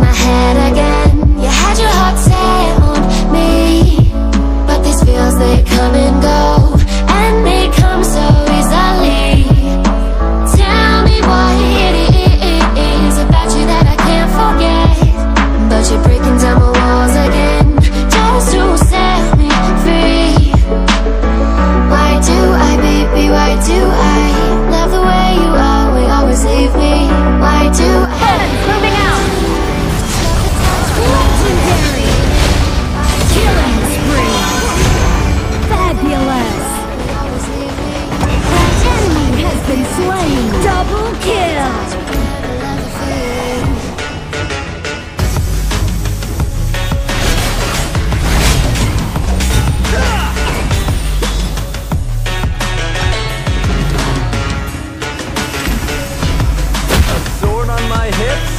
my head.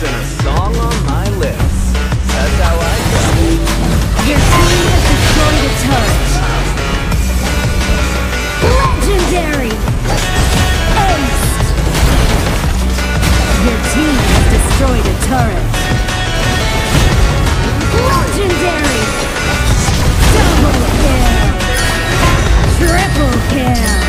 and a song on my lips. That's how I go. Your team has destroyed a turret. Legendary! Ace! Your team has destroyed a turret. Legendary! Double kill! Triple kill!